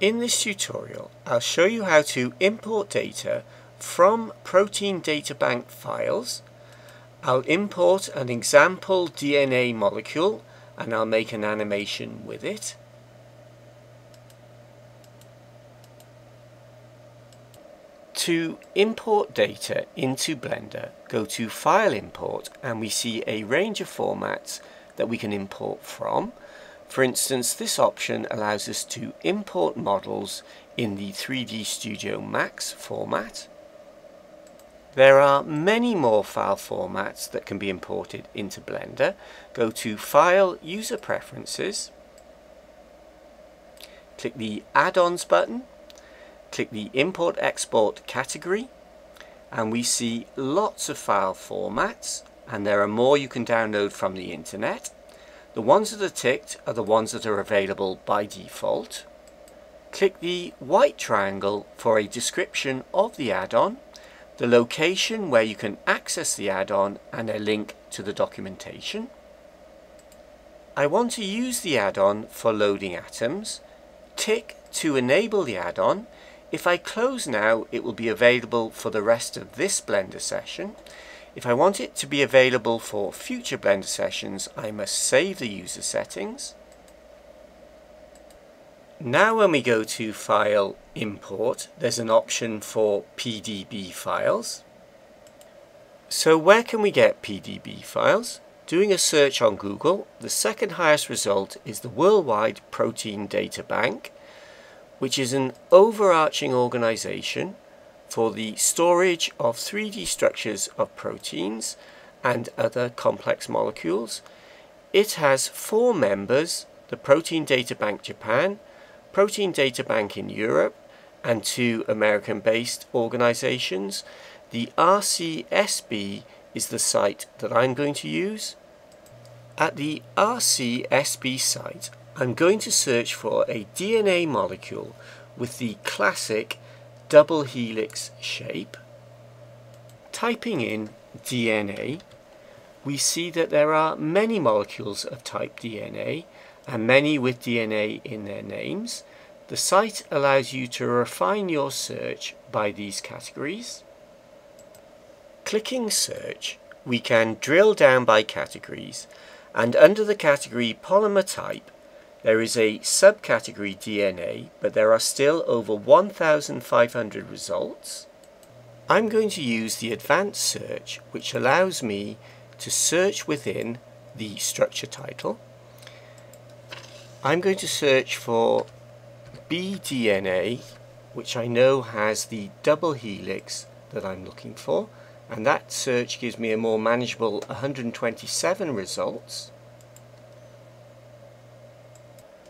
In this tutorial, I'll show you how to import data from Protein Data Bank files. I'll import an example DNA molecule and I'll make an animation with it. To import data into Blender, go to File Import and we see a range of formats that we can import from. For instance, this option allows us to import models in the 3D Studio Max format. There are many more file formats that can be imported into Blender. Go to File, User Preferences, click the Add-ons button, click the Import Export category, and we see lots of file formats, and there are more you can download from the internet. The ones that are ticked are the ones that are available by default. Click the white triangle for a description of the add-on, the location where you can access the add-on and a link to the documentation. I want to use the add-on for loading atoms. Tick to enable the add-on. If I close now, it will be available for the rest of this Blender session. If I want it to be available for future Blender sessions, I must save the user settings. Now when we go to File, Import, there's an option for PDB files. So where can we get PDB files? Doing a search on Google, the second highest result is the Worldwide Protein Data Bank, which is an overarching organization for the storage of 3D structures of proteins and other complex molecules. It has four members, the Protein Data Bank Japan, Protein Data Bank in Europe, and two American-based organizations. The RCSB is the site that I'm going to use. At the RCSB site, I'm going to search for a DNA molecule with the classic double helix shape. Typing in DNA, we see that there are many molecules of type DNA and many with DNA in their names. The site allows you to refine your search by these categories. Clicking search, we can drill down by categories and under the category polymer type there is a subcategory DNA, but there are still over 1,500 results. I'm going to use the advanced search, which allows me to search within the structure title. I'm going to search for bDNA, which I know has the double helix that I'm looking for, and that search gives me a more manageable 127 results.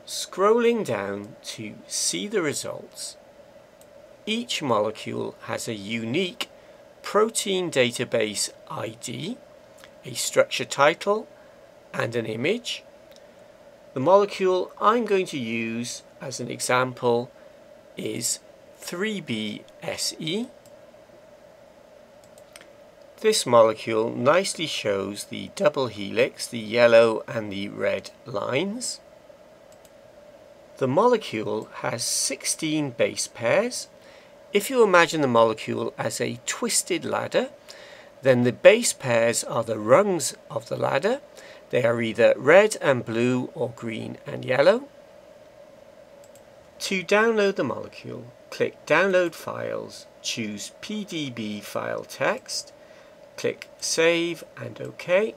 Scrolling down to see the results, each molecule has a unique protein database ID, a structure title, and an image. The molecule I'm going to use as an example is 3BSE. This molecule nicely shows the double helix, the yellow and the red lines. The molecule has 16 base pairs. If you imagine the molecule as a twisted ladder, then the base pairs are the rungs of the ladder. They are either red and blue or green and yellow. To download the molecule, click Download Files, choose PDB File Text, click Save and OK.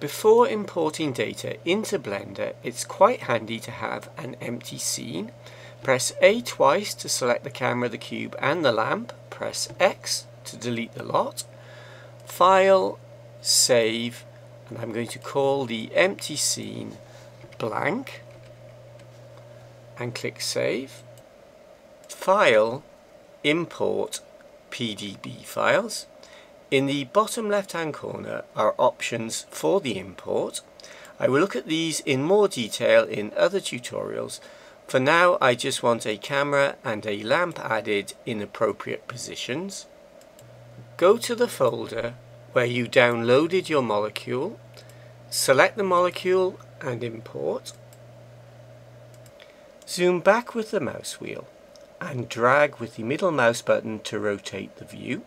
Before importing data into Blender, it's quite handy to have an empty scene. Press A twice to select the camera, the cube and the lamp. Press X to delete the lot. File, Save, and I'm going to call the empty scene blank and click Save. File, Import PDB files. In the bottom left hand corner are options for the import. I will look at these in more detail in other tutorials. For now I just want a camera and a lamp added in appropriate positions. Go to the folder where you downloaded your molecule, select the molecule and import. Zoom back with the mouse wheel and drag with the middle mouse button to rotate the view.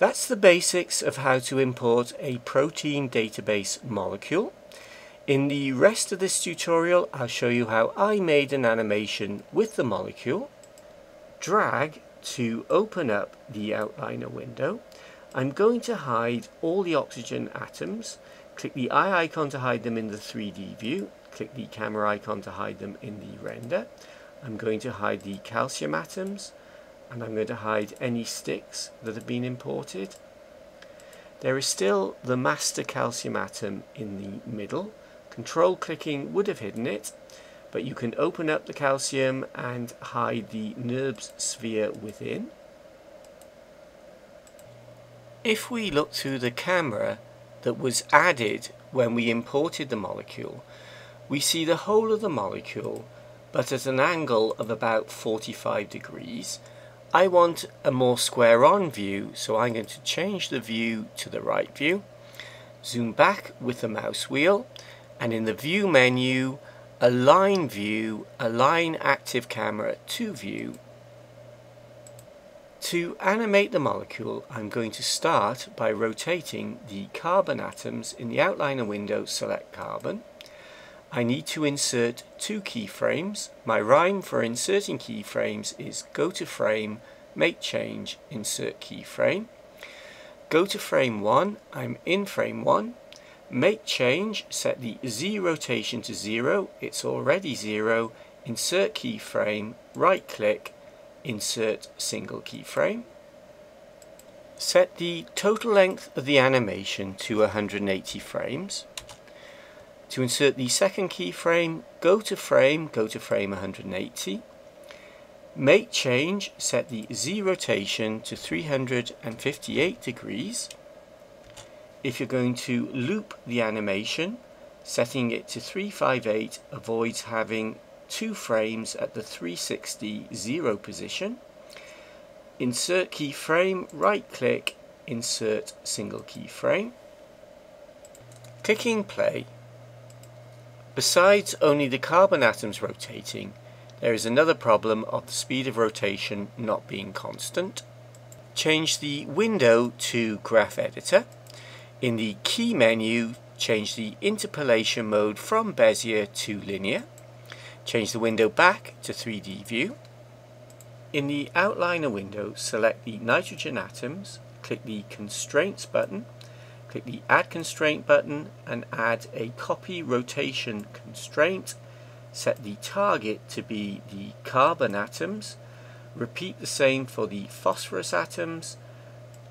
That's the basics of how to import a protein database molecule. In the rest of this tutorial I'll show you how I made an animation with the molecule. Drag to open up the outliner window. I'm going to hide all the oxygen atoms. Click the eye icon to hide them in the 3D view. Click the camera icon to hide them in the render. I'm going to hide the calcium atoms and I'm going to hide any sticks that have been imported. There is still the master calcium atom in the middle. Control clicking would have hidden it, but you can open up the calcium and hide the NURBS sphere within. If we look through the camera that was added when we imported the molecule, we see the whole of the molecule but at an angle of about 45 degrees. I want a more square on view so I'm going to change the view to the right view, zoom back with the mouse wheel and in the view menu align view, align active camera to view to animate the molecule, I'm going to start by rotating the carbon atoms in the outliner window, select carbon. I need to insert two keyframes. My rhyme for inserting keyframes is go to frame, make change, insert keyframe. Go to frame 1, I'm in frame 1. Make change, set the Z rotation to 0, it's already 0. Insert keyframe, right click, insert single keyframe. Set the total length of the animation to 180 frames. To insert the second keyframe, go to frame, go to frame 180. Make change, set the Z rotation to 358 degrees. If you're going to loop the animation, setting it to 358 avoids having two frames at the 360 zero position. Insert keyframe, right click, insert single keyframe. Clicking play. Besides only the carbon atoms rotating, there is another problem of the speed of rotation not being constant. Change the window to graph editor. In the key menu, change the interpolation mode from Bezier to linear. Change the window back to 3D view. In the outliner window, select the nitrogen atoms, click the constraints button, click the add constraint button and add a copy rotation constraint. Set the target to be the carbon atoms. Repeat the same for the phosphorus atoms.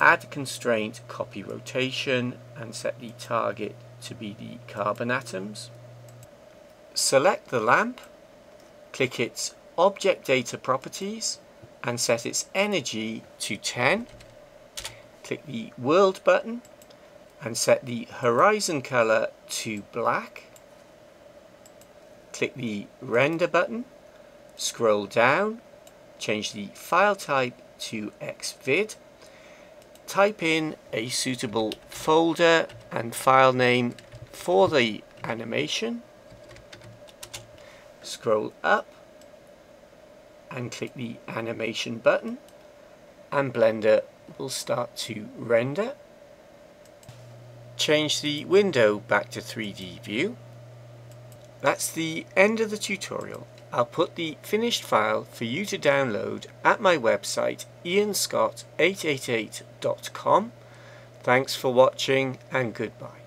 Add constraint copy rotation and set the target to be the carbon atoms. Select the lamp click its object data properties and set its energy to 10 click the world button and set the horizon color to black. Click the render button scroll down change the file type to xvid type in a suitable folder and file name for the animation. Scroll up and click the animation button and Blender will start to render. Change the window back to 3D view. That's the end of the tutorial. I'll put the finished file for you to download at my website ianscott888.com. Thanks for watching and goodbye.